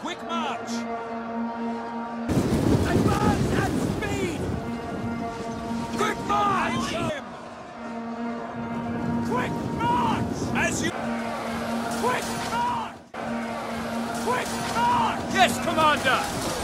Quick march! Advance at speed! Quick march! Quick march! As you... Quick march! Quick march! Yes, Commander!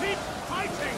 Keep fighting!